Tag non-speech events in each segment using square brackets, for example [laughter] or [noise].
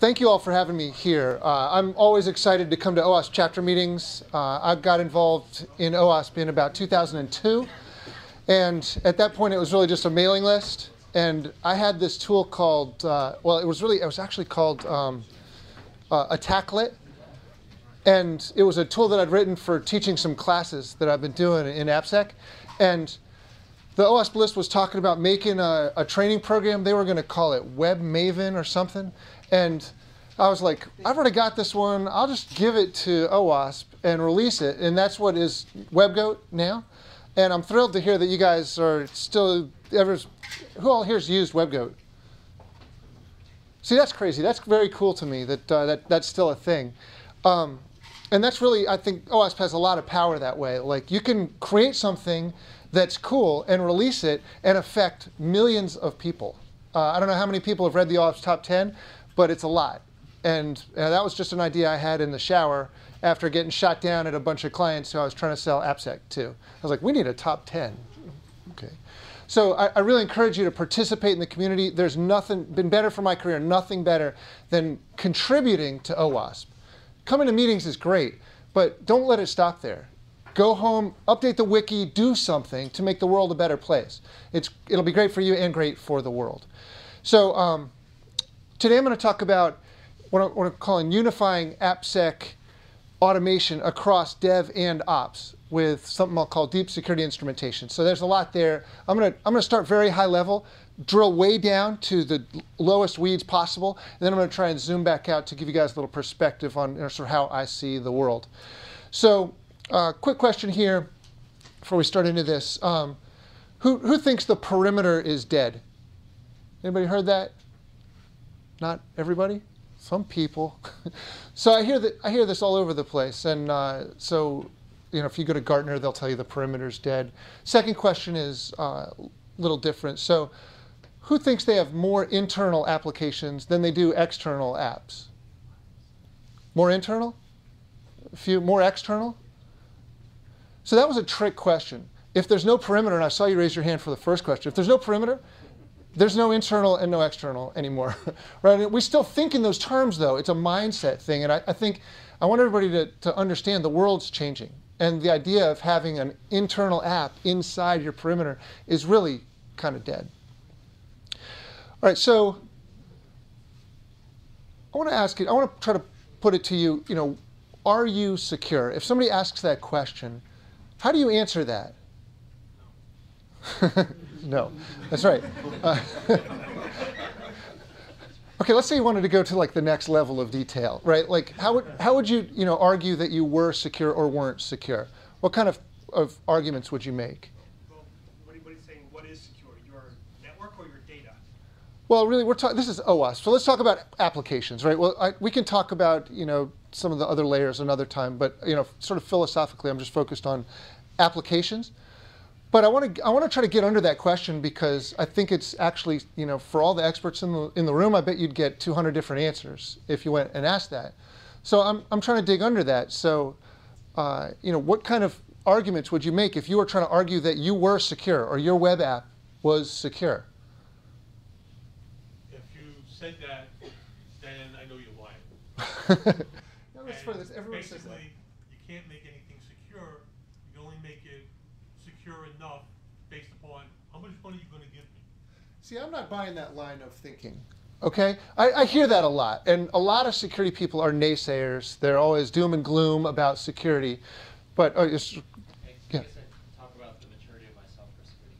thank you all for having me here. Uh, I'm always excited to come to OWASP chapter meetings. Uh, I got involved in OWASP in about 2002. And at that point, it was really just a mailing list. And I had this tool called, uh, well, it was really, it was actually called um, uh, Attacklet. And it was a tool that I'd written for teaching some classes that I've been doing in AppSec. And the OWASP list was talking about making a, a training program. They were going to call it Web Maven or something. And I was like, I've already got this one. I'll just give it to OWASP and release it. And that's what is WebGoat now. And I'm thrilled to hear that you guys are still, ever, who all here's used WebGoat? See, that's crazy. That's very cool to me that, uh, that that's still a thing. Um, and that's really, I think OWASP has a lot of power that way. Like you can create something that's cool and release it and affect millions of people. Uh, I don't know how many people have read the OWASP Top 10, but it's a lot. And uh, that was just an idea I had in the shower after getting shot down at a bunch of clients who I was trying to sell AppSec to. I was like, we need a top 10. Okay. So I, I, really encourage you to participate in the community. There's nothing been better for my career, nothing better than contributing to OWASP. Coming to meetings is great, but don't let it stop there. Go home, update the wiki, do something to make the world a better place. It's, it'll be great for you and great for the world. So um, today I'm going to talk about what I'm, calling unifying AppSec automation across dev and ops with something I'll call deep security instrumentation. So there's a lot there. I'm going to I'm going to start very high level, drill way down to the lowest weeds possible, and then I'm going to try and zoom back out to give you guys a little perspective on you know, sort of how I see the world. So, uh, quick question here before we start into this. Um, who, who thinks the perimeter is dead? Anybody heard that? Not everybody? Some people. [laughs] so I hear that I hear this all over the place, and uh, so you know if you go to Gartner, they'll tell you the perimeter's dead. Second question is a uh, little different. So who thinks they have more internal applications than they do external apps? More internal? A few more external? So that was a trick question. If there's no perimeter, and I saw you raise your hand for the first question, if there's no perimeter, there's no internal and no external anymore, [laughs] right? We still think in those terms, though. It's a mindset thing, and I, I think I want everybody to, to understand the world's changing, and the idea of having an internal app inside your perimeter is really kind of dead. All right, so I want to ask you. I want to try to put it to you. You know, are you secure? If somebody asks that question, how do you answer that? [laughs] no, that's right. Uh, [laughs] okay, let's say you wanted to go to like the next level of detail, right? Like how would how would you you know argue that you were secure or weren't secure? What kind of, of arguments would you make? Well, what are you saying? What is secure? Your network or your data? Well, really, we're talking. This is OWASP, so let's talk about applications, right? Well, I, we can talk about you know some of the other layers another time, but you know, sort of philosophically, I'm just focused on applications. But I want to I want to try to get under that question because I think it's actually you know for all the experts in the in the room, I bet you'd get 200 different answers if you went and asked that. So I'm I'm trying to dig under that. So uh, you know what kind of arguments would you make if you were trying to argue that you were secure or your web app was secure? If you said that, then I know you're lying. [laughs] no, for this. Everyone says that. You can't make anything secure. You can only make it secure enough based upon how much money you're going to give me. See, I'm not buying that line of thinking. Okay, I, I, hear that a lot, and a lot of security people are naysayers. They're always doom and gloom about security, but oh, it's, yeah. talk about the maturity of myself for security.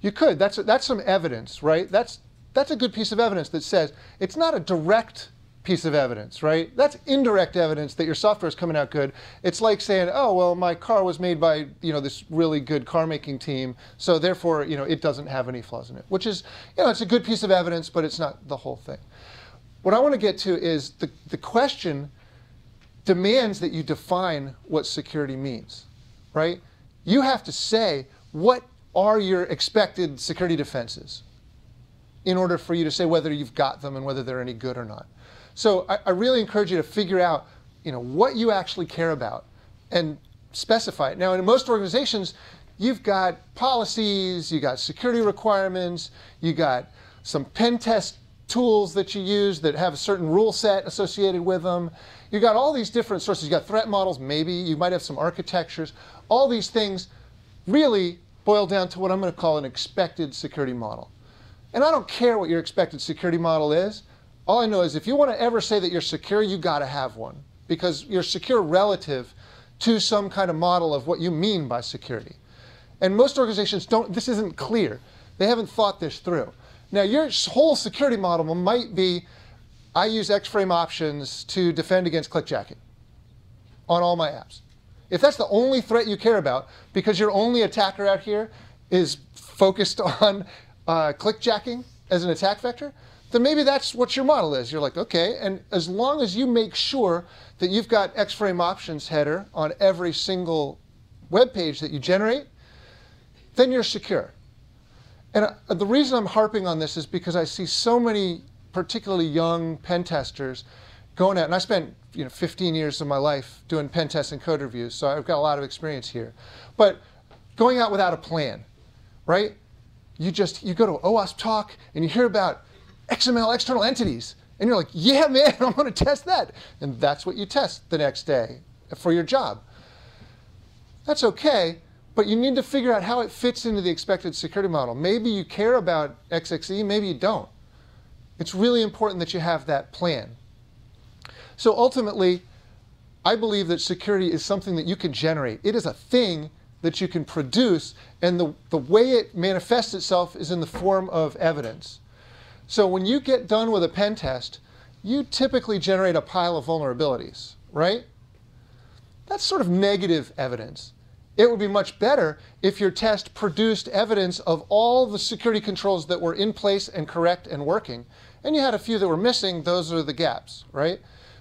You could. That's that's some evidence, right? That's that's a good piece of evidence that says it's not a direct piece of evidence, right? That's indirect evidence that your software is coming out good. It's like saying, oh, well, my car was made by, you know, this really good car making team, so therefore, you know, it doesn't have any flaws in it, which is, you know, it's a good piece of evidence, but it's not the whole thing. What I want to get to is the, the question demands that you define what security means, right? You have to say, what are your expected security defenses in order for you to say whether you've got them and whether they're any good or not. So I, I really encourage you to figure out, you know, what you actually care about and specify it. Now, in most organizations, you've got policies, you've got security requirements, you've got some pen test tools that you use that have a certain rule set associated with them. You've got all these different sources. You've got threat models, maybe. You might have some architectures. All these things really boil down to what I'm going to call an expected security model. And I don't care what your expected security model is. All I know is if you want to ever say that you're secure, you got to have one because you're secure relative to some kind of model of what you mean by security. And most organizations don't, this isn't clear. They haven't thought this through. Now, your whole security model might be I use X frame options to defend against clickjacking on all my apps. If that's the only threat you care about, because your only attacker out here is focused [laughs] on uh, clickjacking as an attack vector, then maybe that's what your model is. You're like, okay, and as long as you make sure that you've got X-frame options header on every single web page that you generate, then you're secure. And uh, the reason I'm harping on this is because I see so many particularly young pen testers going out, and I spent you know 15 years of my life doing pen tests and code reviews, so I've got a lot of experience here. But going out without a plan, right? You just you go to OWASP talk and you hear about XML external entities, and you're like, yeah, man, [laughs] I'm going to test that, and that's what you test the next day for your job. That's okay, but you need to figure out how it fits into the expected security model. Maybe you care about XXE, maybe you don't. It's really important that you have that plan. So ultimately, I believe that security is something that you can generate. It is a thing that you can produce, and the, the way it manifests itself is in the form of evidence. So when you get done with a pen test, you typically generate a pile of vulnerabilities, right? That's sort of negative evidence. It would be much better if your test produced evidence of all the security controls that were in place and correct and working. And you had a few that were missing, those are the gaps, right?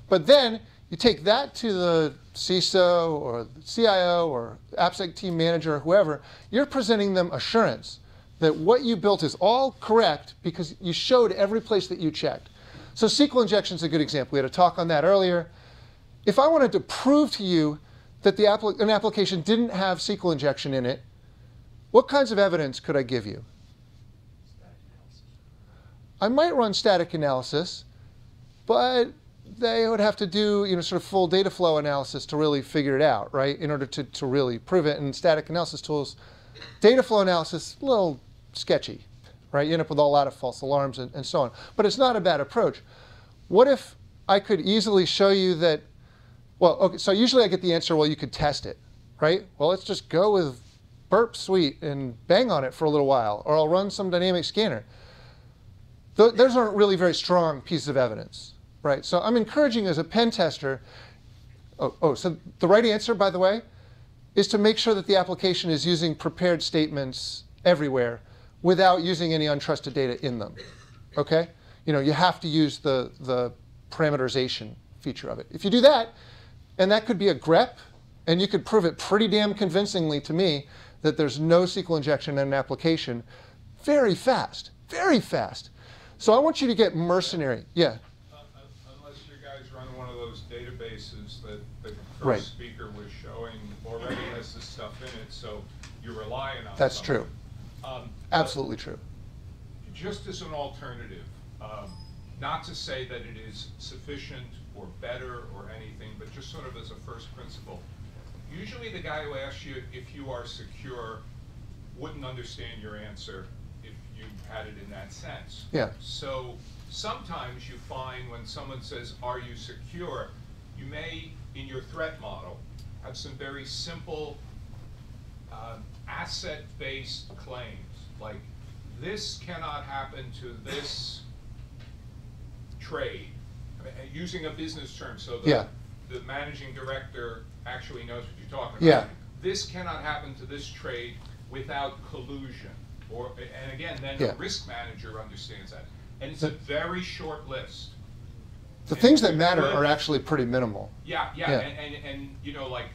But then you take that to the CISO or the CIO or AppSec team manager or whoever, you're presenting them assurance that what you built is all correct because you showed every place that you checked. So SQL injection is a good example. We had a talk on that earlier. If I wanted to prove to you that the an application didn't have SQL injection in it, what kinds of evidence could I give you? I might run static analysis, but they would have to do you know sort of full data flow analysis to really figure it out, right? In order to, to really prove it. And static analysis tools, data flow analysis, a little sketchy, right? You end up with a lot of false alarms and, and so on. But it's not a bad approach. What if I could easily show you that well, okay, so usually I get the answer, well, you could test it, right? Well, let's just go with Burp Suite and bang on it for a little while, or I'll run some dynamic scanner. Th those aren't really very strong pieces of evidence, right? So I'm encouraging as a pen tester, oh, oh, so the right answer, by the way, is to make sure that the application is using prepared statements everywhere without using any untrusted data in them, okay? You know, you have to use the, the parameterization feature of it. If you do that, and that could be a grep, and you could prove it pretty damn convincingly to me that there's no SQL injection in an application very fast, very fast. So I want you to get mercenary. Yeah. Uh, unless you guys run one of those databases that the first Right. speaker was showing already has this stuff in it, so you're That's true. Um, Absolutely true. Just as an alternative, um, not to say that it is sufficient or better or anything, but just sort of as a first principle. Usually the guy who asks you if you are secure wouldn't understand your answer if you had it in that sense. Yeah. So sometimes you find when someone says, are you secure, you may, in your threat model, have some very simple um, asset-based claims, like this cannot happen to this trade. I mean, uh, using a business term so Yeah. the, the managing director actually knows what you're talking about. Yeah. This cannot happen to this trade without collusion. Or, and again, then Yeah. the risk manager understands that. And it's a very short list. The things that matter are actually pretty minimal. Yeah, yeah, Yeah. and, and, and, you know, like,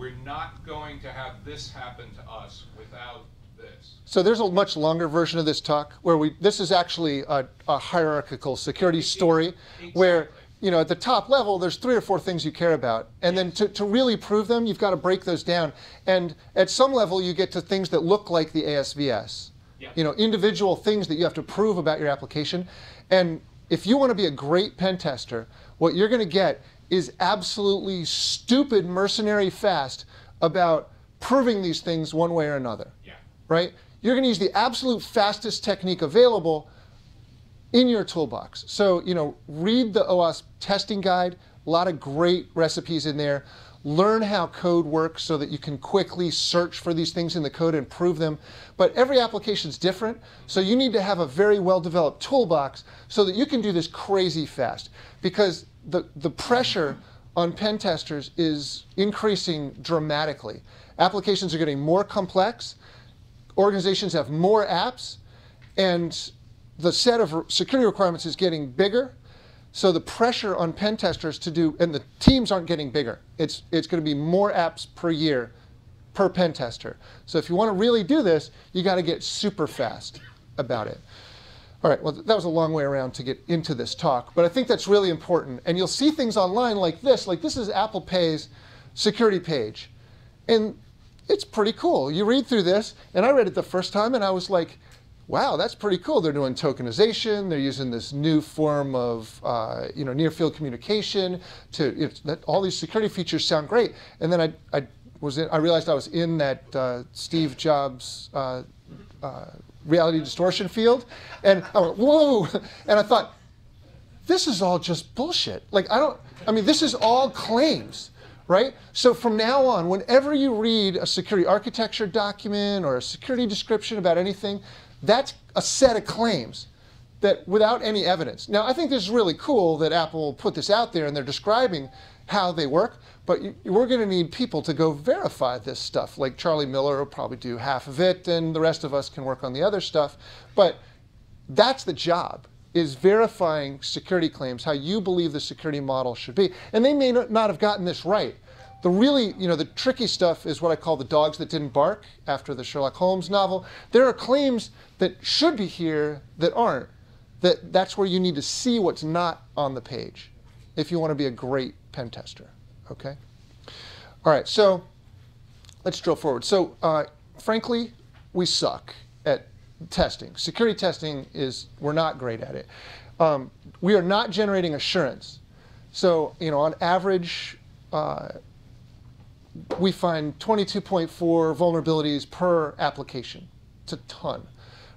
we're not going to have this happen to us without this. So there's a much longer version of this talk where we, this is actually a, a hierarchical security story where, you know, at the top level, there's three or four things you care about. And then to, to really prove them, you've got to break those down. And at some level, you get to things that look like the ASVS. Yeah. you know, individual things that you have to prove about your application. And if you want to be a great pen tester, what you're going to get is absolutely stupid mercenary fast about proving these things one way or another. Yeah. Right? You're going to use the absolute fastest technique available in your toolbox. So, you know, read the OWASP testing guide, a lot of great recipes in there. Learn how code works so that you can quickly search for these things in the code and prove them. But every application is different, so you need to have a very well developed toolbox so that you can do this crazy fast. Because the, the pressure on pen testers is increasing dramatically. Applications are getting more complex, organizations have more apps, and the set of security requirements is getting bigger. So the pressure on pen testers to do, and the teams aren't getting bigger. It's, it's going to be more apps per year per pen tester. So if you want to really do this, you got to get super fast about it. All right, well, that was a long way around to get into this talk, but I think that's really important. And you'll see things online like this, like this is Apple Pay's security page. And it's pretty cool. You read through this, and I read it the first time, and I was like, wow, that's pretty cool. They're doing tokenization. They're using this new form of uh, you know near field communication. To that, all these security features sound great. And then I, I was in, I realized I was in that uh, Steve Jobs. Uh, uh reality distortion field, and I went whoa, and I thought, this is all just bullshit. Like I don't. I mean, this is all claims right? So from now on, whenever you read a security architecture document or a security description about anything, that's a set of claims that without any evidence. Now, I think this is really cool that Apple put this out there and they're describing how they work, but you, we're going to need people to go verify this stuff. Like Charlie Miller will probably do half of it, and the rest of us can work on the other stuff. But that's the job is verifying security claims, how you believe the security model should be. And they may not have gotten this right. The really, you know, the tricky stuff is what I call the dogs that didn't bark after the Sherlock Holmes novel. There are claims that should be here that aren't. That that's where you need to see what's not on the page if you want to be a great pen tester. Okay. All right. So let's drill forward. So uh, frankly, we suck at testing. Security testing is we're not great at it. Um, we are not generating assurance. So you know, on average. Uh, we find 22.4 vulnerabilities per application. It's a ton,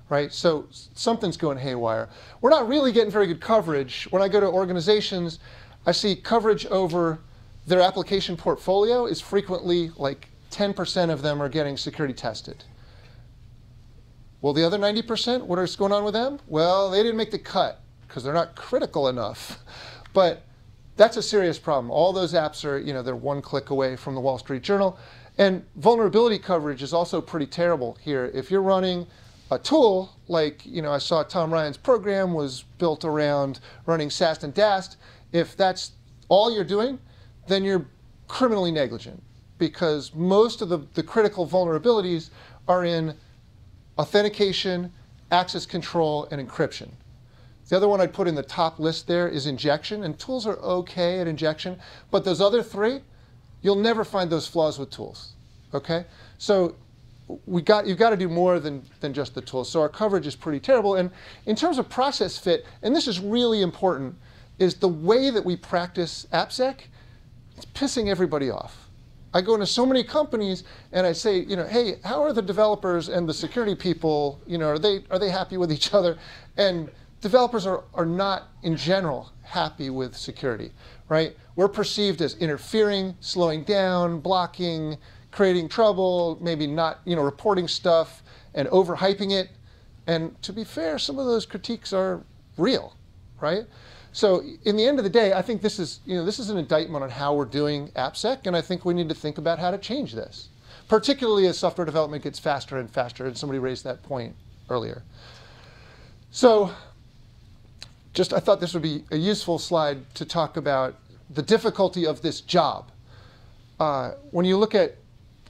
right? So something's going haywire. We're not really getting very good coverage. When I go to organizations, I see coverage over their application portfolio is frequently like 10% of them are getting security tested. Well, the other 90%, what is going on with them? Well, they didn't make the cut because they're not critical enough. [laughs] But that's a serious problem. All those apps are, you know, they're one click away from the Wall Street Journal. And vulnerability coverage is also pretty terrible here. If you're running a tool like, you know, I saw Tom Ryan's program was built around running SAST and DAST, if that's all you're doing, then you're criminally negligent because most of the, the critical vulnerabilities are in authentication, access control, and encryption. The other one I'd put in the top list there is injection, and tools are okay at injection, but those other three, you'll never find those flaws with tools. Okay? So we got, you've got to do more than, than just the tools. So our coverage is pretty terrible. And in terms of process fit, and this is really important, is the way that we practice AppSec, it's pissing everybody off. I go into so many companies and I say, you know, hey, how are the developers and the security people, you know, are they, are they happy with each other? And developers are, are not, in general, happy with security, right? We're perceived as interfering, slowing down, blocking, creating trouble, maybe not, you know, reporting stuff and overhyping it. And to be fair, some of those critiques are real, right? So in the end of the day, I think this is, you know, this is an indictment on how we're doing AppSec, and I think we need to think about how to change this, particularly as software development gets faster and faster, and somebody raised that point earlier. So just I thought this would be a useful slide to talk about the difficulty of this job. Uh, when you look at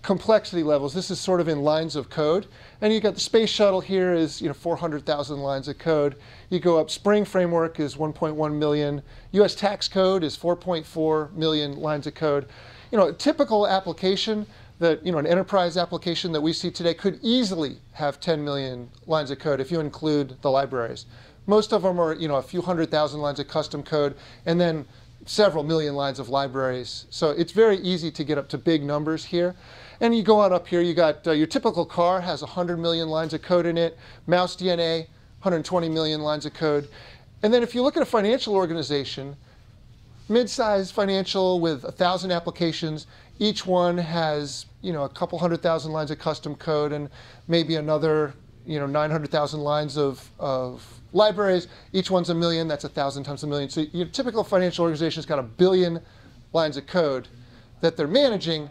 complexity levels, this is sort of in lines of code. And you got the space shuttle here is you know 400,000 lines of code. You go up, Spring Framework is 1.1 million. U.S. tax code is 4.4 million lines of code. You know, a typical application, that you know an enterprise application that we see today could easily have 10 million lines of code if you include the libraries. Most of them are you know a few hundred thousand lines of custom code, and then several million lines of libraries. So it's very easy to get up to big numbers here. And you go on up here, you got uh, your typical car has 100 million lines of code in it, mouse DNA, 120 million lines of code. And then if you look at a financial organization, mid-sized financial with a thousand applications, each one has you know a couple hundred thousand lines of custom code and maybe another you know 900,000 lines of, of libraries. Each one's a million. That's a thousand times a million. So your typical financial organization's got a billion lines of code that they're managing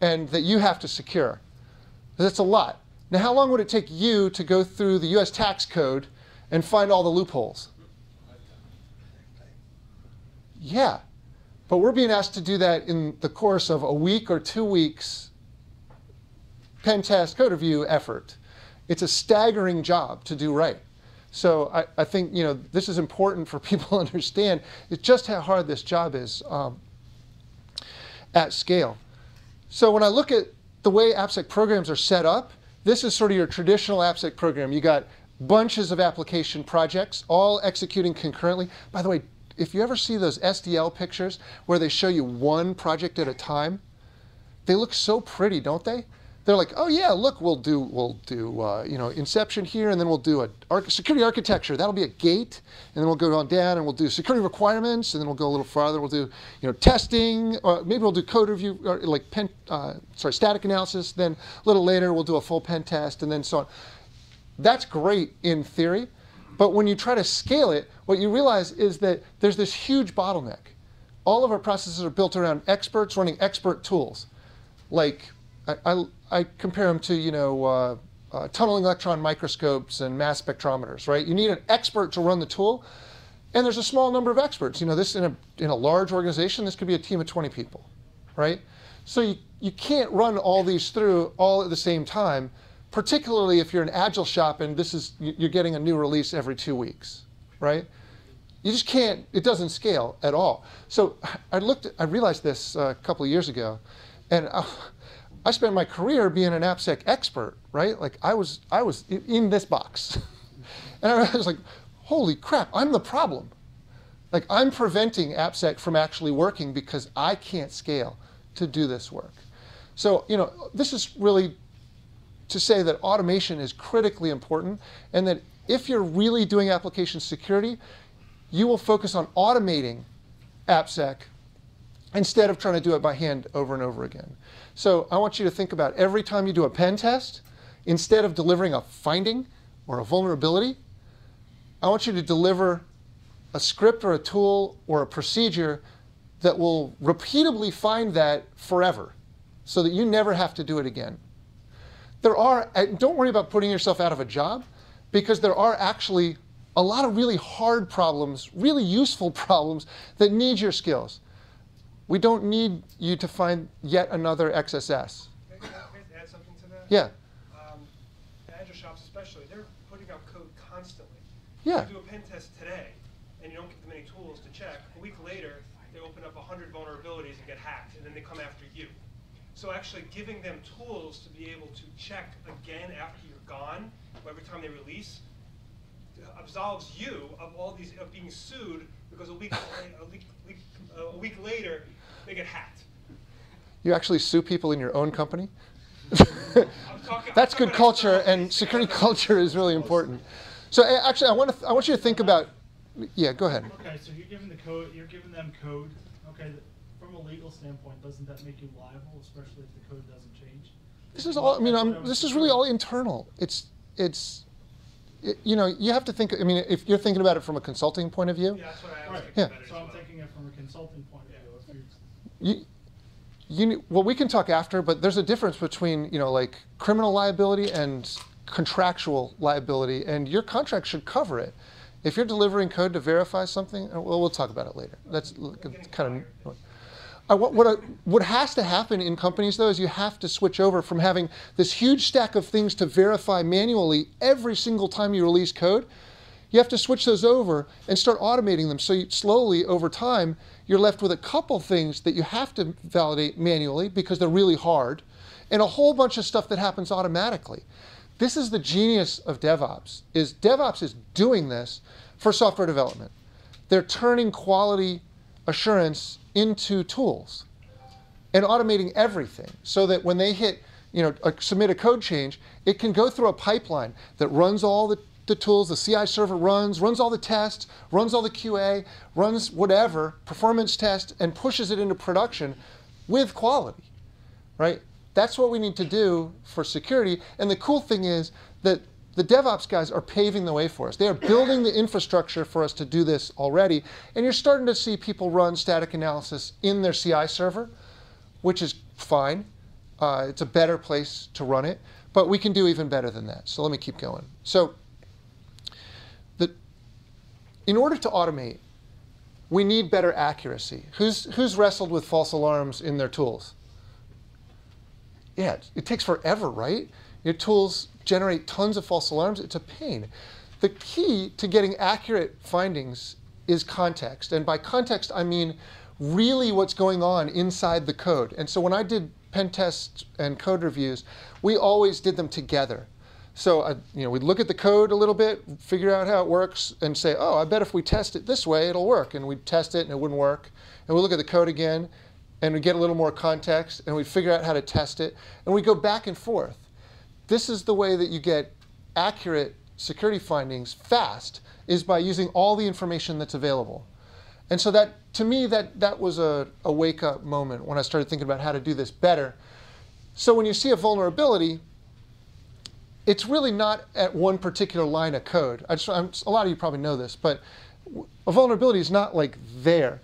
and that you have to secure. That's a lot. Now, how long would it take you to go through the U.S. tax code and find all the loopholes? Yeah, but we're being asked to do that in the course of a week or two weeks pen test code review effort. It's a staggering job to do right. So I, I think you know this is important for [laughs] people to understand it's just how hard this job is um, at scale. So when I look at the way AppSec programs are set up, this is sort of your traditional AppSec program. You got bunches of application projects all executing concurrently. By the way, if you ever see those SDL pictures where they show you one project at a time, they look so pretty, don't they? They're like, oh yeah, look, we'll do we'll do uh, you know inception here, and then we'll do a arch- security architecture. That'll be a gate, and then we'll go on down and we'll do security requirements, and then we'll go a little farther. We'll do you know testing, or maybe we'll do code review, or like pen, uh, sorry, static analysis. Then a little later we'll do a full pen test, and then so on. That's great in theory, but when you try to scale it, what you realize is that there's this huge bottleneck. All of our processes are built around experts running expert tools, like I, I, I compare them to you know uh, uh, tunneling electron microscopes and mass spectrometers, right? You need an expert to run the tool, and there's a small number of experts. You know, this in a in a large organization, this could be a team of 20 people, right? So you, you can't run all these through all at the same time, particularly if you're an agile shop and this is you're getting a new release every two weeks, right? You just can't. It doesn't scale at all. So I looked. I realized this uh, a couple of years ago, and. Uh, I spent my career being an AppSec expert, right? Like I was, I was in this box, [laughs] and I was like, "Holy crap! I'm the problem. Like I'm preventing AppSec from actually working because I can't scale to do this work." So you know, this is really to say that automation is critically important, and that if you're really doing application security, you will focus on automating AppSec instead of trying to do it by hand over and over again. So I want you to think about every time you do a pen test, instead of delivering a finding or a vulnerability, I want you to deliver a script or a tool or a procedure that will repeatably find that forever so that you never have to do it again. There are, don't worry about putting yourself out of a job because there are actually a lot of really hard problems, really useful [laughs] problems that need your skills. We don't need you to find yet another XSS. Can I add something to that? Yeah. Um, Agile shops especially, they're putting out code constantly. Yeah. You do a pen test today, and you don't give them any tools to check. A week later, they open up 100 vulnerabilities and get hacked, and then they come after you. So actually giving them tools to be able to check again after you're gone, every time they release, absolves you of all these of being sued because a week a week a week later they get hacked. You actually sue people in your own company? Talking- That's good culture, and [laughs] security culture is really important. So actually, I want to I want you to think about. Yeah, go ahead. Okay, so you're giving the code, you're giving them code, okay, from a legal standpoint, doesn't that make you liable, especially if the code doesn't change? This is all. I mean, I'm, this is really all internal. It's it's. It, you know, you have to think. I mean, if you're thinking about it from a consulting point of view, Yeah, that's what I was Right, thinking Yeah. about it so I'm taking it from a consulting point of view, if you, you, well, we can talk after, but there's a difference between you know like criminal liability and contractual liability, and your contract should cover it. If you're delivering code to verify something, uh, well, we'll talk about it later. That's kind of. I, what, what, I, what has to happen in companies, though, is you have to switch over from having this huge stack of things to verify manually every single time you release code. You have to switch those over and start automating them. So you, slowly, over time, you're left with a couple things that you have to validate manually because they're really hard, and a whole bunch of stuff that happens automatically. This is the genius of DevOps. Is DevOps is doing this for software development. They're turning quality assurance into tools and automating everything so that when they hit, you know, a, submit a code change, it can go through a pipeline that runs all the, the tools, the CI server runs, runs all the tests, runs all the QA, runs whatever, performance test, and pushes it into production with quality, right? That's what we need to do for security. And the cool thing is that the DevOps guys are paving the way for us. They are building the infrastructure for us to do this already. And you're starting to see people run static analysis in their CI server, which is fine. Uh, it's a better place to run it. But we can do even better than that. So let me keep going. So in order to automate, we need better accuracy. Who's, who's wrestled with false alarms in their tools? Yeah, it, takes forever, right? Your tools generate tons of false alarms. It's a pain. The key to getting accurate findings is context. And by context, I mean really what's going on inside the code. And so when I did pen tests and code reviews, we always did them together. So uh, you know, we'd look at the code a little bit, figure out how it works, and say, oh, I bet if we test it this way, it'll work. And we'd test it, and it wouldn't work. And we look at the code again, and we get a little more context, and we figure out how to test it, and we go back and forth. This is the way that you get accurate security findings fast, is by using all the information that's available. And so that, to me, that, that was a, a wake-up moment when I started thinking about how to do this better. So when you see a vulnerability, it's really not at one particular line of code. Just, a lot of you probably know this, but a vulnerability is not like there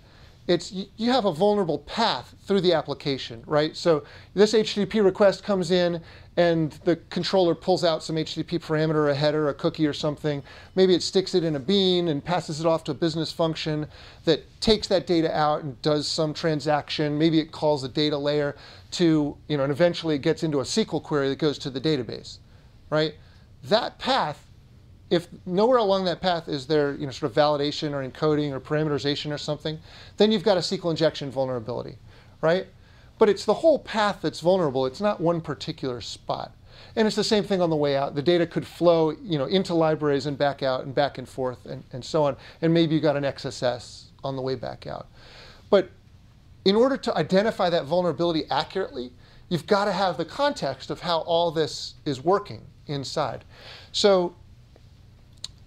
it's you have a vulnerable path through the application, right? So this HTTP request comes in and the controller pulls out some HTTP parameter, a header, a cookie or something. Maybe it sticks it in a bean and passes it off to a business function that takes that data out and does some transaction. Maybe it calls a data layer to, you know, and eventually it gets into a SQL query that goes to the database, right? That path if nowhere along that path is there you know, sort of validation or encoding or parameterization or something, then you've got a SQL injection vulnerability, right? But it's the whole path that's vulnerable. It's not one particular spot. And it's the same thing on the way out. The data could flow you know, into libraries and back out and back and forth and, and so on. And maybe you got an XSS on the way back out. But in order to identify that vulnerability accurately, you've got to have the context of how all this is working inside. So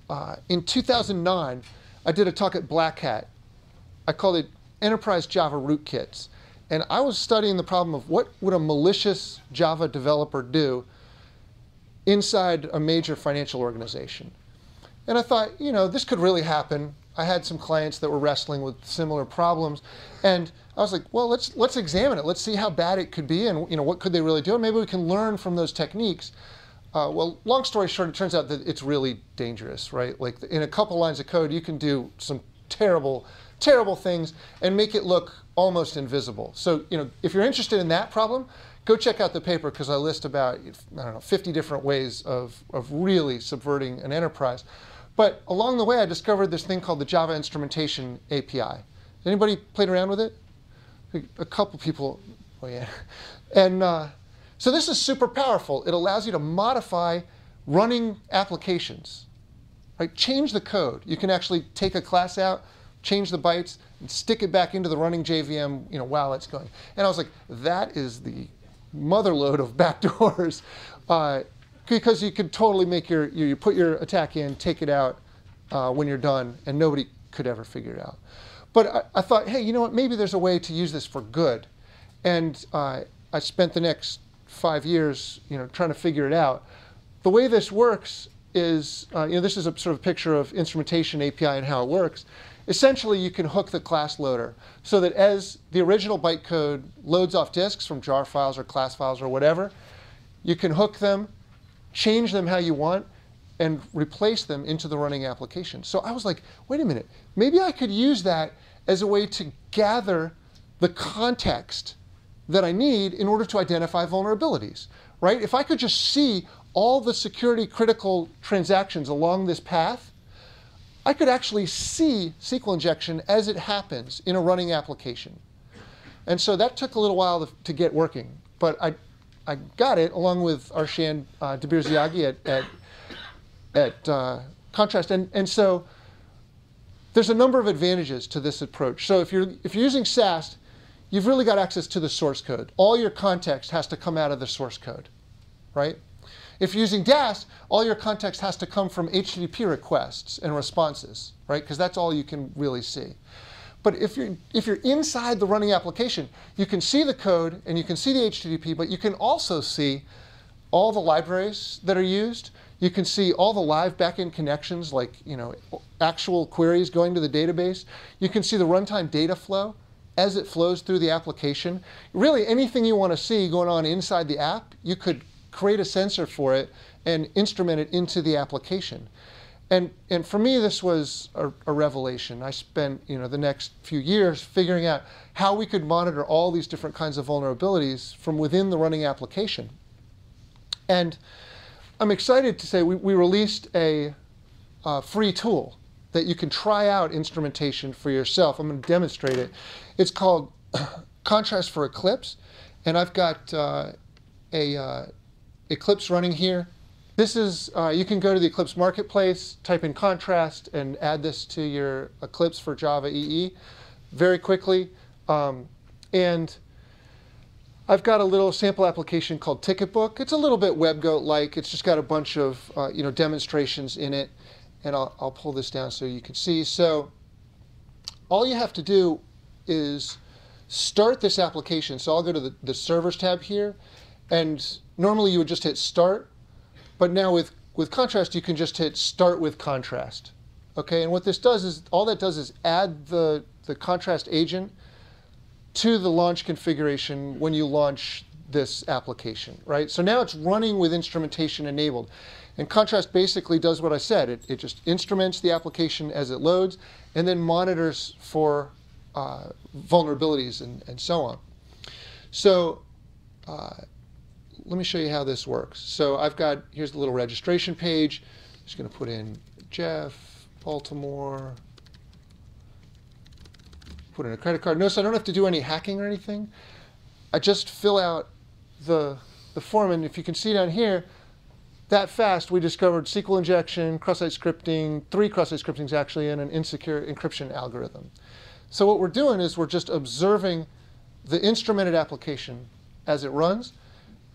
uh, in 2009, I did a talk at Black Hat. I called it Enterprise Java Rootkits. And I was studying the problem of what would a malicious Java developer do inside a major financial organization. And I thought, you know, this could really happen. I had some clients that were wrestling with similar problems. And I was like, well, let's, let's examine it. Let's see how bad it could be and, you know, what could they really do? And maybe we can learn from those techniques uh, well, long story short, it turns out that it's really dangerous, right? Like in a couple lines of code, you can do some terrible, terrible things and make it look almost invisible. So, you know, if you're interested in that problem, go check out the paper because I list about, I don't know, 50 different ways of, of really subverting an enterprise. But along the way, I discovered this thing called the Java Instrumentation API. Anybody played around with it? A couple people, oh yeah. And uh, so this is super powerful. It allows you to modify running applications. Right? Change the code. You can actually take a class out, change the bytes, and stick it back into the running JVM you know, while it's going. And I was like, that is the motherload of [laughs] backdoors. Uh, because you could totally make your, you, you, put your attack in, take it out uh, when you're done, and nobody could ever figure it out. But I, I, thought, hey, you know what, maybe there's a way to use this for good. And uh, I spent the next five years, you know, trying to figure it out. The way this works is, uh, you know, this is a sort of picture of instrumentation API and how it works. Essentially, you can hook the class loader so that as the original bytecode loads off disks from jar files or class files or whatever, you can hook them, change them how you want, and replace them into the running application. So I was like, wait a minute, maybe I could use that as a way to gather the context that I need in order to identify vulnerabilities, right? If I could just see all the security critical transactions along this path, I could actually see SQL injection as it happens in a running application. And so that took a little while to, to get working, but I, I got it along with Arshan uh, Dabirsiaghi at, at, at uh, Contrast. And, and so there's a number of advantages to this approach. So if you're, if you're using SAST, you've really got access to the source code. All your context has to come out of the source code, right? If you're using DAST, all your context has to come from HTTP requests and responses, right? Because that's all you can really see. But if you're, if you're inside the running application, you can see the code and you can see the HTTP, but you can also see all the libraries that are used. You can see all the live backend connections, like you know, actual queries going to the database. You can see the runtime data flow as it flows through the application. Really, anything you want to see going on inside the app, you could create a sensor for it and instrument it into the application. And, and for me, this was a, a, revelation. I spent you know, the next few years figuring out how we could monitor all these different kinds of vulnerabilities from within the running application. And I'm excited to say we, we released a uh, free tool that you can try out instrumentation for yourself. I'm going to demonstrate it. It's called [coughs] Contrast for Eclipse. And I've got uh, a uh, Eclipse running here. This is, uh, you can go to the Eclipse Marketplace, type in contrast, and add this to your Eclipse for Java EE very quickly. Um, and I've got a little sample application called Ticketbook. It's a little bit WebGoat-like. It's just got a bunch of uh, you know demonstrations in it. And I'll, I'll pull this down so you can see. So all you have to do is start this application. So I'll go to the, the Servers tab here. And normally you would just hit Start. But now with, with contrast, you can just hit start with contrast. Okay, and what this does is, all that does is add the, the contrast agent to the launch configuration when you launch this application, right? So now it's running with instrumentation enabled. And contrast basically does what I said. It, it just instruments the application as it loads and then monitors for uh, vulnerabilities and, and so on. So uh, let me show you how this works. So I've got, here's the little registration page. I'm just going to put in Jeff, Baltimore, put in a credit card. Notice I don't have to do any hacking or anything. I just fill out the, the form, and if you can see down here, that fast we discovered SQL injection, cross-site scripting, three cross-site scriptings actually, and an insecure encryption algorithm. So what we're doing is we're just observing the instrumented application as it runs,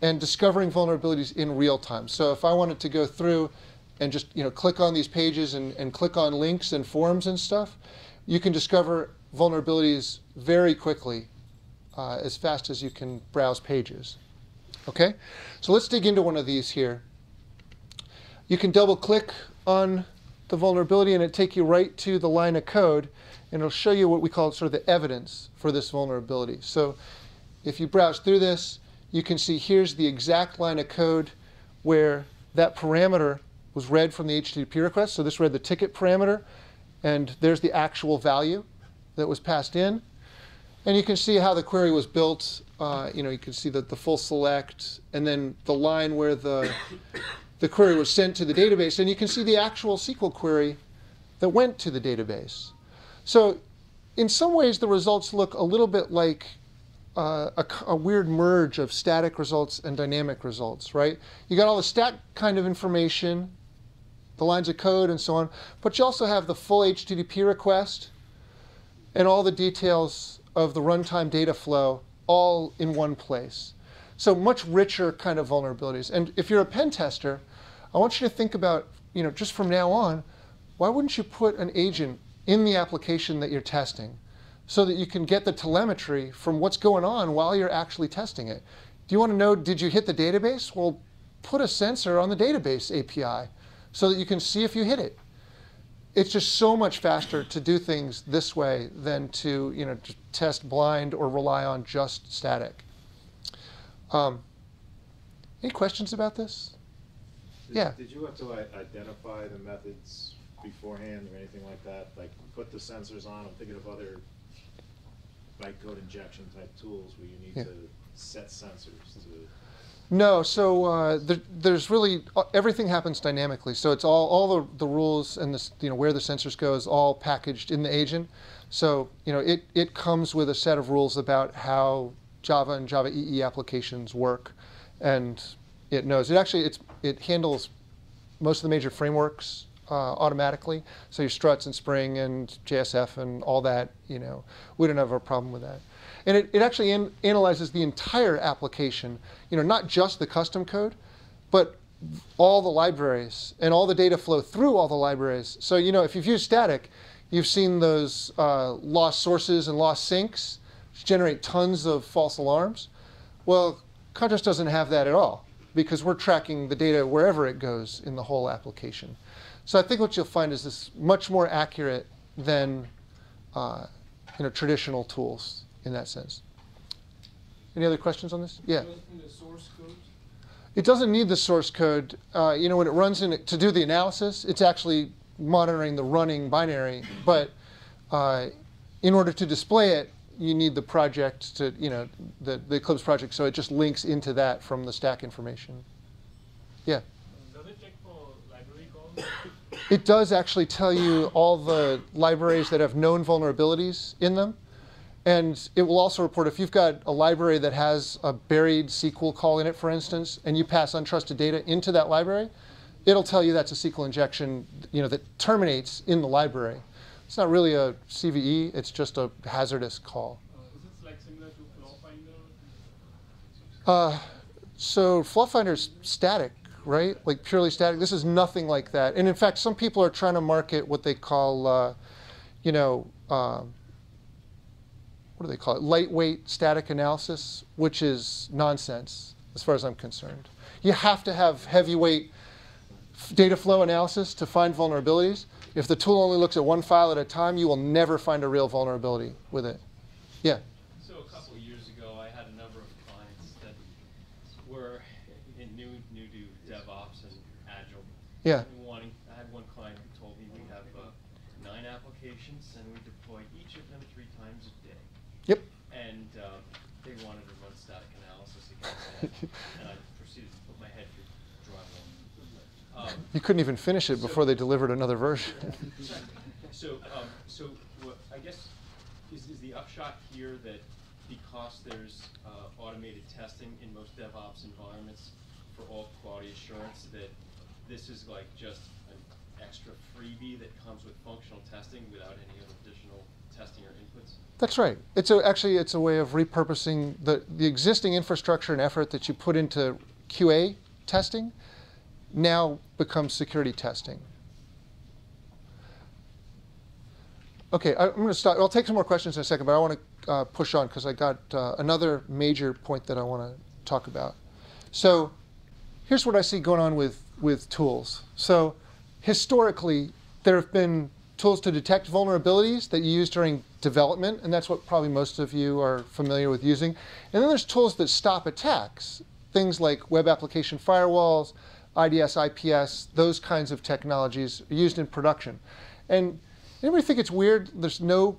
and discovering vulnerabilities in real time. So if I wanted to go through and just you know click on these pages and, and click on links and forums and stuff, you can discover vulnerabilities very quickly, uh, as fast as you can browse pages. Okay, so let's dig into one of these here. You can double click on the vulnerability and it take you right to the line of code and it'll show you what we call sort of the evidence for this vulnerability. So if you browse through this, you can see here's the exact line of code where that parameter was read from the HTTP request. So this read the ticket parameter, and there's the actual value that was passed in. And you can see how the query was built. Uh, you know, you can see that the full select, and then the line where the the query was sent to the database, and you can see the actual SQL query that went to the database. So in some ways, the results look a little bit like uh, a, a, weird merge of static results and dynamic results, right? You got all the stat kind of information, the lines of code and so on, but you also have the full HTTP request and all the details of the runtime data flow all in one place. So much richer kind of vulnerabilities. And if you're a pen tester, I want you to think about, you know, just from now on, why wouldn't you put an agent in the application that you're testing? so that you can get the telemetry from what's going on while you're actually testing it. Do you want to know, did you hit the database? Well, put a sensor on the database API so that you can see if you hit it. It's just so much faster to do things this way than to you know, test blind or rely on just static. Um, any questions about this? Did, yeah. Did you have to identify the methods beforehand or anything like that? Like put the sensors on? I'm thinking of other bytecode injection type tools where you need Yeah. to set sensors to. No, so uh, there, there's really uh, everything happens dynamically. So it's all all the, the rules and this you know where the sensors go is all packaged in the agent. So you know it it comes with a set of rules about how Java and Java EE applications work, and it knows. It actually it's it handles most of the major frameworks uh, automatically. So your struts and Spring and JSF and all that, you know, we don't have a problem with that. And it, it actually an- analyzes the entire application, you know, not just the custom code, but all the libraries and all the data flow through all the libraries. So, you know, if you've used static, you've seen those uh, lost sources and lost sinks generate tons of false alarms. Well, Contrast doesn't have that at all because we're tracking the data wherever it goes in the whole application. So I think what you'll find is this much more accurate than uh, you know, traditional tools in that sense. Any other questions on this? Yeah. In the source code? It doesn't need the source code. Uh, you know, when it runs in it, to do the analysis, it's actually monitoring the running binary. But uh, in order to display it, you need the project to, you know, the, the Eclipse project, so it just links into that from the stack information. Yeah. Does it check for library calls? It does actually tell you all the libraries that have known vulnerabilities in them. And it will also report if you've got a library that has a buried SQL call in it, for instance, and you pass untrusted data into that library, it'll tell you that's a SQL injection you know, that terminates in the library. It's not really a CVE, it's just a hazardous call. Uh, is it like similar to? Uh, so static, right? Like purely static. This is nothing like that. And in fact, some people are trying to market what they call, uh, you know, um, what do they call it? Lightweight static analysis, which is nonsense as far as I'm concerned. You have to have heavyweight data flow analysis to find vulnerabilities. If the tool only looks at one file at a time, you will never find a real vulnerability with it. Yeah. So a couple of years ago, I had a number of clients that were in new, new to DevOps and Agile. Yeah. And Wanting, I had one client who told me we have uh, nine applications and we deploy each of them three times a day. Yep. And um, they wanted to run static analysis against that, [laughs] and I proceeded to put my head through drywall. Um, You couldn't even finish it before they delivered another version. [laughs] So, um, so I guess, is, is the upshot here that because there's, uh, automated testing in most DevOps environments for all quality assurance, that this is like just an extra freebie that comes with functional testing without any other additional testing or inputs? That's right. It's a, actually it's a way of repurposing the, the existing infrastructure and effort that you put into QA testing now becomes security testing. Okay, I, am going to stop. I'll take some more questions in a second, but I want to uh, push on because I got uh, another major point that I want to talk about. So here's what I see going on with, with tools. So historically, there have been tools to detect vulnerabilities that you use during development, and that's what probably most of you are familiar with using. And then there's tools that stop attacks, things like web application firewalls, IDS, IPS, those kinds of technologies used in production. And anybody think it's weird? There's no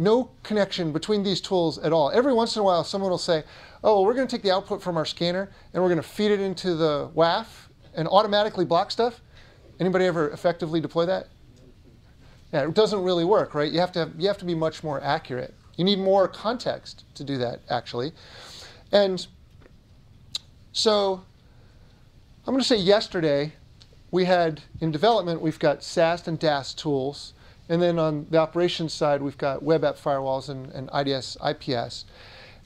no connection between these tools at all. Every once in a while, someone will say, "Oh, well, we're going to take the output from our scanner and we're going to feed it into the WAF and automatically block stuff." Anybody ever effectively deploy that? Yeah, it doesn't really work, right? You have to have, you have to be much more accurate. You need more context to do that, actually. And so I'm going to say yesterday we had in development we've got SAST and DAST tools, and then on the operations side we've got web app firewalls and, and IDS, IPS,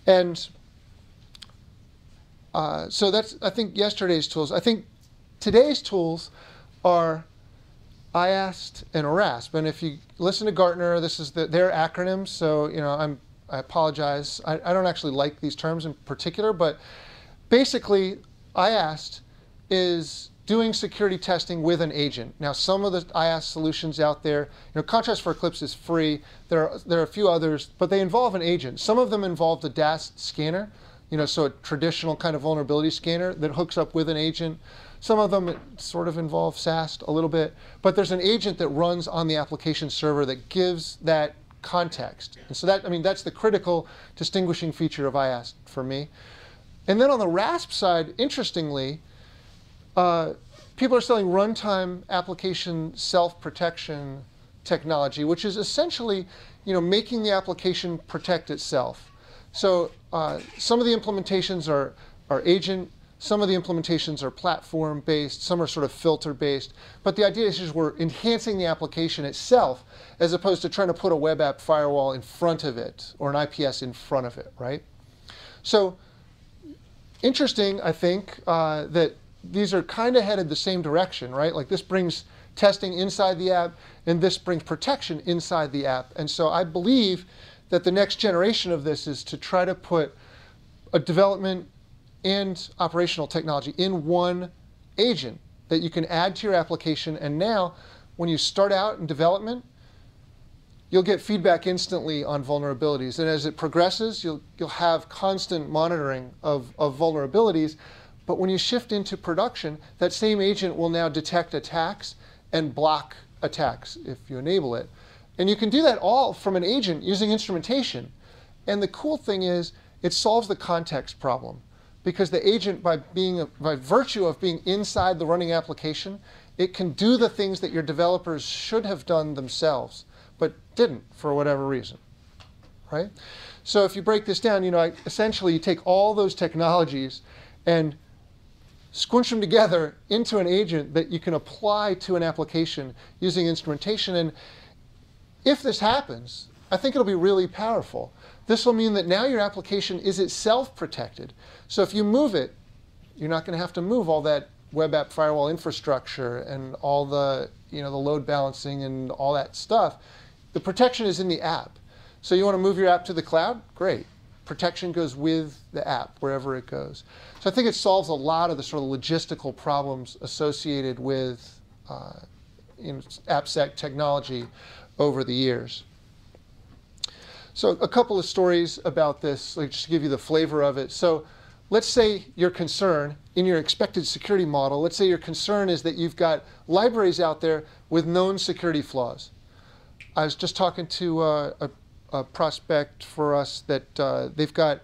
and uh, so that's I think yesterday's tools. I think today's tools are IAST and ORASP. And if you listen to Gartner, this is the, their acronyms. So you know, I'm I apologize. I, I don't actually like these terms in particular, but basically, IAST is doing security testing with an agent. Now, some of the IAST solutions out there, you know, Contrast for Eclipse is free. There are there are a few others, but they involve an agent. Some of them involve the DAST scanner, you know, so a traditional kind of vulnerability scanner that hooks up with an agent. Some of them sort of involve SAST a little bit, but there's an agent that runs on the application server that gives that context. And so that, I mean, that's the critical distinguishing feature of IAST for me. And then on the RASP side, interestingly, uh, people are selling runtime application self-protection technology, which is essentially, you know, making the application protect itself. So uh, some of the implementations are, are agent Some of the implementations are platform based, some are sort of filter based. But the idea is just we're enhancing the application itself as opposed to trying to put a web app firewall in front of it or an IPS in front of it, right? So interesting, I think, uh, that these are kind of headed the same direction, right? Like this brings testing inside the app, and this brings protection inside the app. And so I believe that the next generation of this is to try to put a development and operational technology in one agent that you can add to your application. And now, when you start out in development, you'll get feedback instantly on vulnerabilities. And as it progresses, you'll, you'll have constant monitoring of, of vulnerabilities. But when you shift into production, that same agent will now detect attacks and block attacks if you enable it. And you can do that all from an agent using instrumentation. And the cool thing is, it solves the context problem. Because the agent, by, being, by virtue of being inside the running application, it can do the things that your developers should have done themselves, but didn't for whatever reason. Right? So if you break this down, you know, essentially you take all those technologies and squinch them together into an agent that you can apply to an application using instrumentation. And if this happens, I think it'll be really powerful. This will mean that now your application is itself protected. So if you move it, you're not going to have to move all that web app firewall infrastructure and all the, you know, the load balancing and all that stuff. The protection is in the app. So you want to move your app to the cloud? Great. Protection goes with the app wherever it goes. So I think it solves a lot of the sort of logistical problems associated with uh, you know, AppSec technology over the years. So a couple of stories about this, like just to give you the flavor of it. So let's say your concern in your expected security model, let's say your concern is that you've got libraries out there with known security flaws. I was just talking to uh, a, a, prospect for us that uh, they've got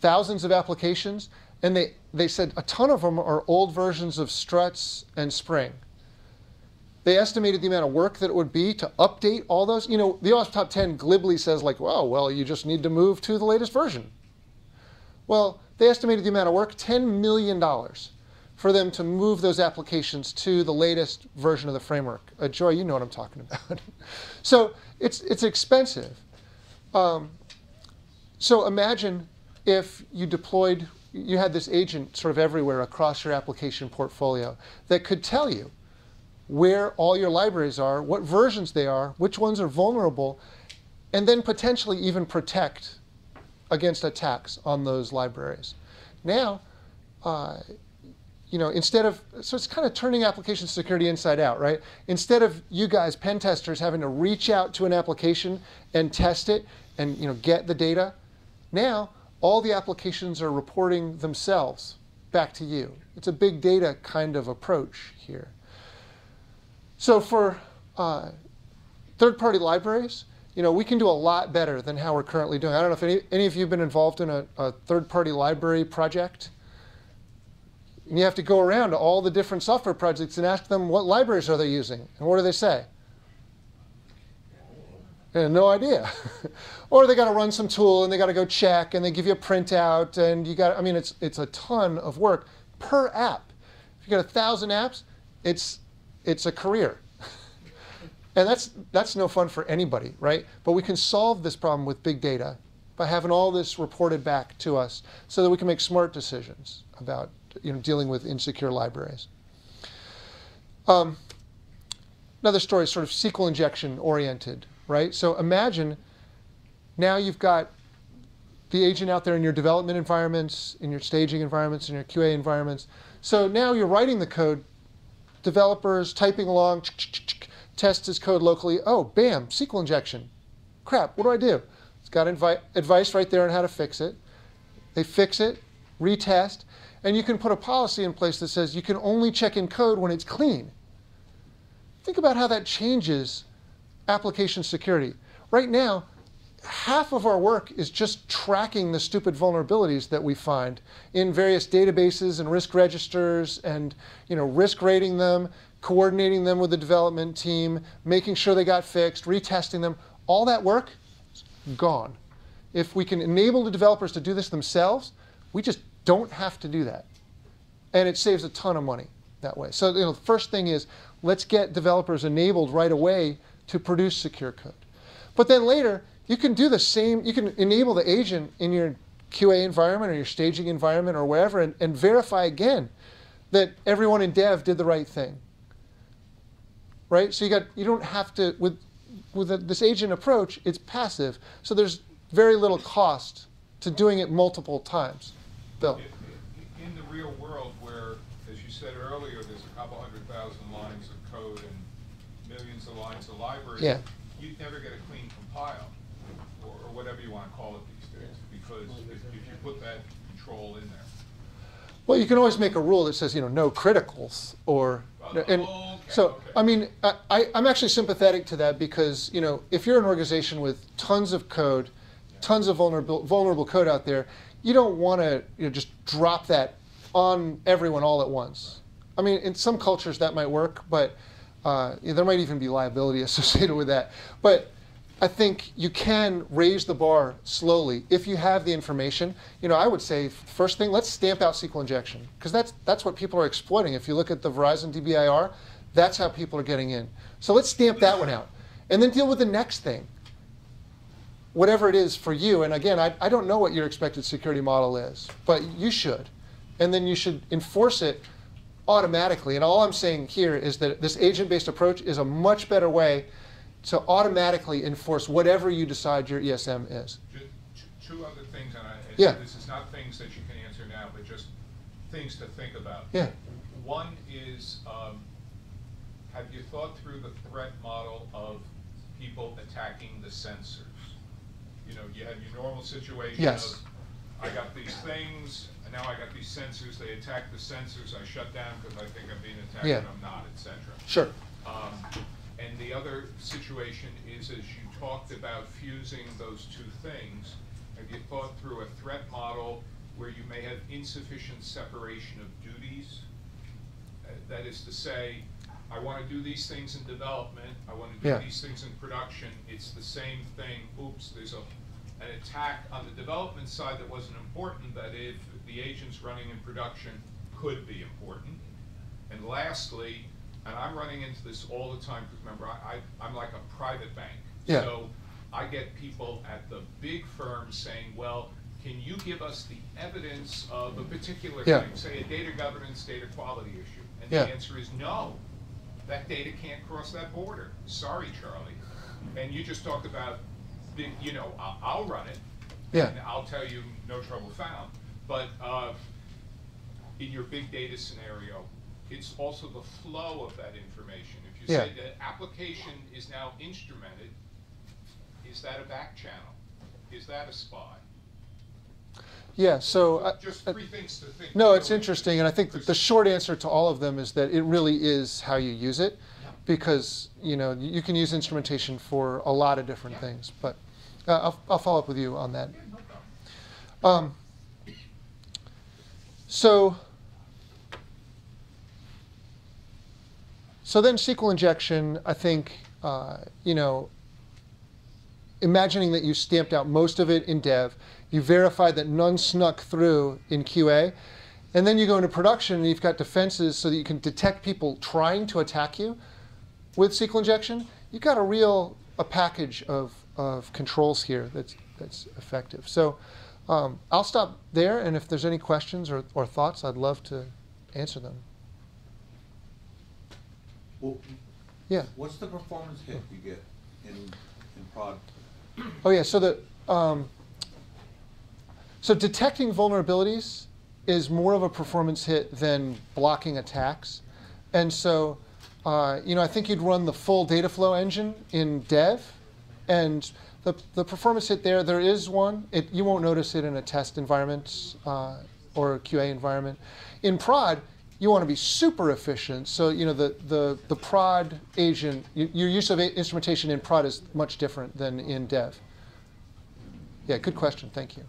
thousands of applications, and they, they said a ton of them are old versions of struts and spring. They estimated the amount of work that it would be to update all those. You know, the OWASP Top 10 glibly says like, well, well, you just need to move to the latest version. Well, they estimated the amount of work, $10 million for them to move those applications to the latest version of the framework. Uh, Joy, you know what I'm talking about. [laughs] so it's, it's expensive. Um, so imagine if you deployed, you had this agent sort of everywhere across your application portfolio that could tell you where all your libraries are, what versions they are, which ones are vulnerable, and then potentially even protect against attacks on those libraries. Now, uh, you know, instead of, so it's kind of turning application security inside out, right? Instead of you guys, pen testers, having to reach out to an application and test it and, you know, get the data, now all the applications are reporting themselves back to you. It's a big data kind of approach here. So for uh, third-party libraries, you know, we can do a lot better than how we're currently doing. I don't know if any, any of you have been involved in a, a third-party library project. And you have to go around to all the different software projects and ask them what libraries are they using, and what do they say? No idea. [laughs] or they got to run some tool and they got to go check and they give you a printout and you got I mean it's it's a ton of work per app. If you got a thousand apps, it's it's a career. [laughs] and that's, that's no fun for anybody, right? But we can solve this problem with big data by having all this reported back to us so that we can make smart decisions about you know, dealing with insecure libraries. Um, another story is sort of SQL injection oriented, right? So imagine now you've got the agent out there in your development environments, in your staging environments, in your QA environments. So now you're writing the code developers typing along, test his code locally. Oh, bam, SQL injection. Crap, what do I do? It's got advice right there on how to fix it. They fix it, retest, and you can put a policy in place that says you can only check in code when it's clean. Think about how that changes application security. Right now, half of our work is just tracking the stupid vulnerabilities that we find in various databases and risk registers and you know risk rating them coordinating them with the development team making sure they got fixed retesting them all that work is gone if we can enable the developers to do this themselves we just don't have to do that and it saves a ton of money that way. So you know, the first thing is let's get developers enabled right away to produce secure code. But then later, you can do the same. You can enable the agent in your QA environment or your staging environment or wherever, and, and verify again that everyone in dev did the right thing. Right. So you got you don't have to with with a, this agent approach. It's passive, so there's very little cost to doing it multiple times. Bill. In- In the real world where, as you said earlier, there's a couple hundred thousand lines of code and millions of Yeah. You'd never get a clean compile, or, or whatever you wanna call it these days, because if, if you put that control in there. Well, you can always make a rule that says, you know, no criticals, or oh, and Okay, so okay. I mean, I, I, I'm actually sympathetic to that because you know, if you're an organization with tons of code, tons of vulnerable vulnerable code out there, you don't want to you know, just drop that on everyone all at once. I mean, in some cultures that might work, but uh, there might even be liability [laughs] associated with that. But I think you can raise the bar slowly if you have the information. You know, I would say first thing, let's stamp out SQL injection because that's that's what people are exploiting. If you look at the Verizon DBIR, that's how people are getting in. So let's stamp that one out, and then deal with the next thing. Whatever it is for you, and again, I, I don't know what your expected security model is, but you should, and then you should enforce it automatically. And all I'm saying here is that this agent-based approach is a much better way to automatically enforce whatever you decide your ESM is. Ju- two- other things, and I, Yeah. this is not things that you can answer now, but just things to think about. Yeah. One is, um, have you thought through the threat model of people attacking the sensors? You know, you have your normal situation Yes. of, I got these things, now I got these sensors, they attack the sensors, I shut down because I think I'm being attacked, Yeah. and I'm not, et cetera. Sure. Um, And the other situation is, as you talked about fusing those two things, have you thought through a threat model where you may have insufficient separation of duties? Uh, That is to say, I want to do these things in development, I want to Yeah. do these things in production, it's the same thing, oops, there's a, an attack on the development side that wasn't important, that if the agent's running in production could be important. And lastly, and I'm running into this all the time, because remember, I, I, I'm like a private bank. Yeah. So I get people at the big firms saying, well, can you give us the evidence of a particular Yeah. thing, say a data governance, data quality issue? And Yeah. the answer is no. That data can't cross that border. Sorry, Charlie. And you just talked about, the- you know, I'll, I'll run it. Yeah. And I'll tell you, no trouble found. But, uh, in your big data scenario, it's also the flow of that information. If you say Yeah. the application is now instrumented, is that a back channel? Is that a spy? Yeah. So. I- Just I- three things to think. No, it's interesting, and I think the short answer to all of them is that it really is how you use it, because you know you can use instrumentation for a lot of different things. But uh, I'll, I'll follow up with you on that. Um, so, so then SQL injection, I think, uh, you know, imagining that you stamped out most of it in dev, you verified that none snuck through in QA, and then you go into production and you've got defenses so that you can detect people trying to attack you with SQL injection. You've got a real a package of, of controls here that's that's effective. So um, I'll stop there, and if there's any questions or, or thoughts, I'd love to answer them. Well, Yeah. what's the performance hit you get in, in prod? Oh yeah, so the um, so detecting vulnerabilities is more of a performance hit than blocking attacks, and so uh, you know I think you'd run the full data flow engine in Dev, and the the performance hit there there is one. It you won't notice it in a test environment uh, or a QA environment. In prod, you want to be super efficient. So you know the the the prod agent, your use of instrumentation in prod is much different than in dev. Yeah, good question. Thank you.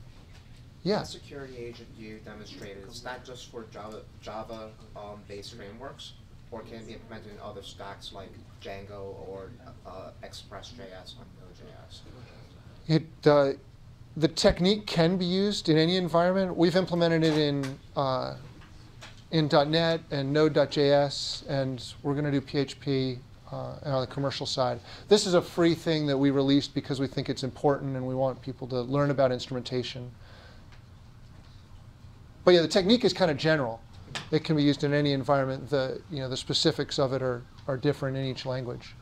Yeah. The security agent you demonstrated, is that just for Java, Java um, based frameworks? Or can be implemented in other stacks like Django or uh, Express.js on Node.js? It uh, the technique can be used in any environment. We've implemented it in uh, in .NET and Node.js, and we're going to do PHP uh, and on the commercial side. This is a free thing that we released because we think it's important and we want people to learn about instrumentation. But yeah, the technique is kind of general. It can be used in any environment. The, you know, the specifics of it are, are different in each language.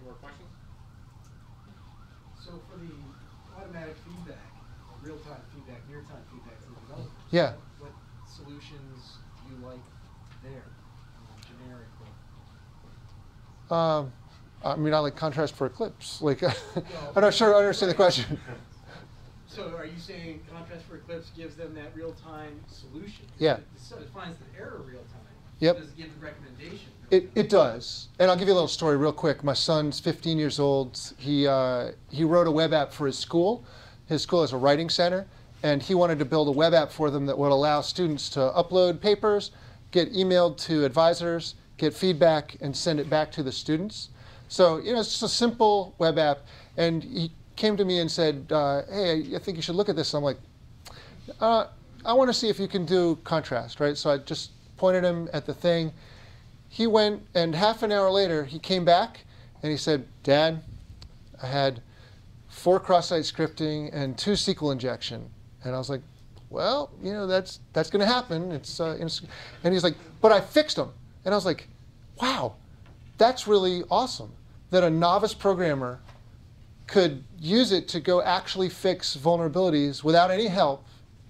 Any more questions? So for the automatic feedback, real-time feedback, near-time feedback to the developers. Yeah. What solutions do you like there, um, generic? Um, I mean, I like Contrast for Eclipse. Like, [laughs] I'm not sure I understand the question. [laughs] So are you saying Contrast for Eclipse gives them that real-time solution? Yeah. It- So it finds the error real-time. Yep. Does it give the recommendation? It, it does. And I'll give you a little story real quick. My son's 15 years old. He, uh, he wrote a web app for his school. His school has a writing center. And he wanted to build a web app for them that would allow students to upload papers, get emailed to advisors, get feedback, and send it back to the students. So, you know, it's just a simple web app. And he came to me and said, uh, hey, I think you should look at this. And I'm like, uh, I want to see if you can do Contrast, right? So I just pointed him at the thing. He went, and half an hour later, he came back and he said, Dad, I had four cross-site scripting and two SQL injection. And I was like, well, you know, that's that's going to happen. It's, uh, and he's like, but I fixed them. And I was like, wow, that's really awesome that a novice programmer could use it to go actually fix vulnerabilities without any help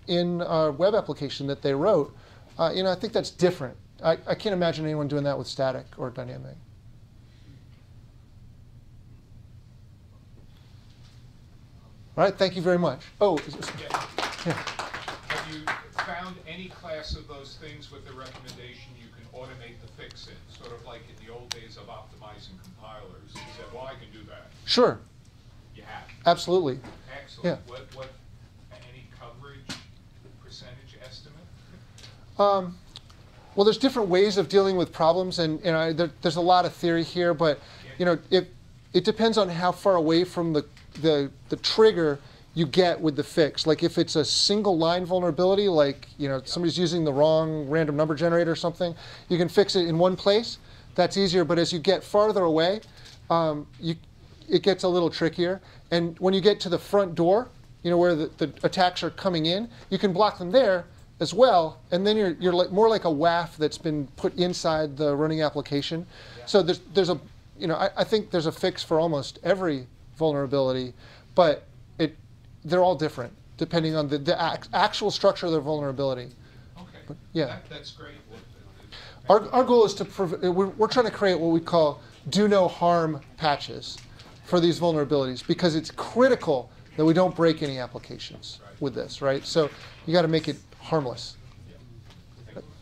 in a web application that they wrote. Uh, you know, I think that's different. I, I can't imagine anyone doing that with static or dynamic. All right, thank you very much. Oh, is this- Yeah. [laughs] yeah. Have you found any class of those things with the recommendation you can automate the fix in? Sort of like in the old days of optimizing compilers, you said, well, I can do that. Sure, You have. absolutely. Excellent. Yeah. What, what, any coverage percentage estimate? Um, well, there's different ways of dealing with problems, and you know, there, there's a lot of theory here, but you know, it it depends on how far away from the, the the trigger you get with the fix. Like if it's a single line vulnerability, like you know somebody's using the wrong random number generator or something, you can fix it in one place. That's easier. But as you get farther away, um, you it gets a little trickier. And when you get to the front door, you know where the, the attacks are coming in, you can block them there as well, and then you're you're like, more like a WAF that's been put inside the running application. So there's there's a you know I, I think there's a fix for almost every vulnerability, but it they're all different depending on the, the ac- actual structure of their vulnerability. Okay. yeah. That, that's great. Our, our goal is to prov- uh, we're, we're trying to create what we call do no harm patches for these vulnerabilities because it's critical that we don't break any applications with this, right? So you got to make it harmless.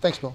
Thanks, Bill.